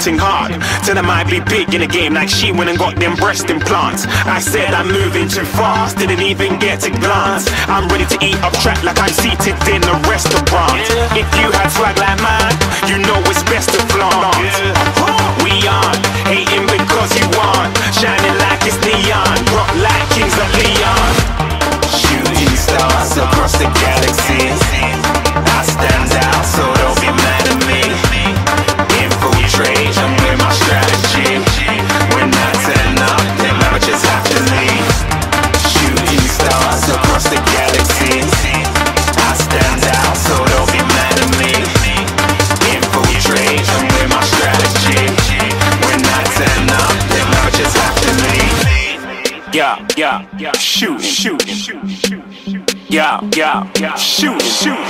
fighting hard. Tell them I'd be big in the game like she went and got them breast implants. I said I'm moving too fast, didn't even get a glance. I'm ready to eat up track like I'm seated in a restaurant. If you had swag like mine, you know it's best to flaunt. We aren't hating because you aren't shining like it's neon, rock like kings of Leon. Shooting stars across the galaxy. Shoot, shoot.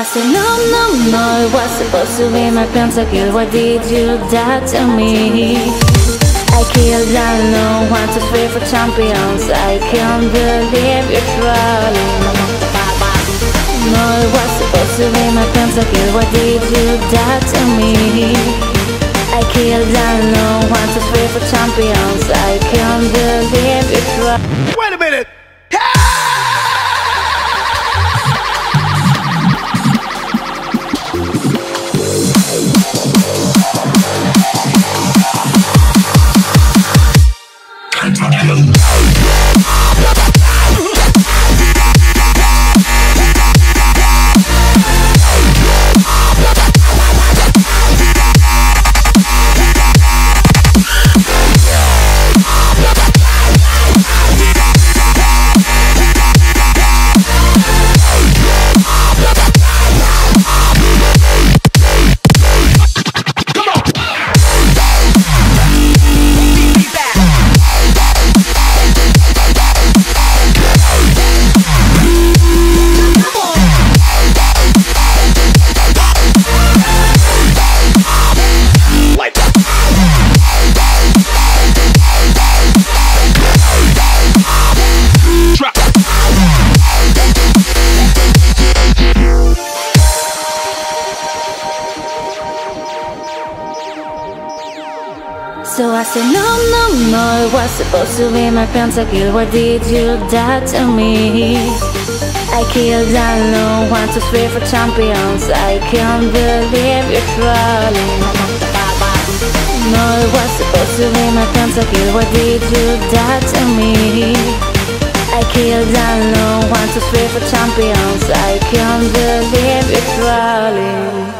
I no, no, no, it was supposed to be my pentakill. Why did you die to me? I killed no one to free for champions. I can't believe you're trolling. No, it was supposed to be my pentakill. Why did you die to me? I killed no one to free for champions. I can't believe you're trolling. Wait a minute! Supposed to be my pentakill. Why did you die to me? I killed no one to free for champions. I can't believe you're trolling. No, it was supposed to be my pentakill. Why did you die to me? I killed no one to free for champions. I can't believe you're trolling.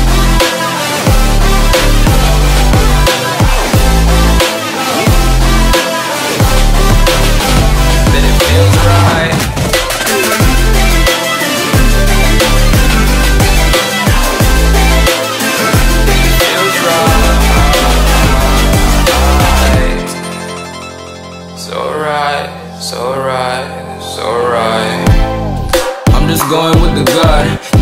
So right, so right. I'm just going with the gut.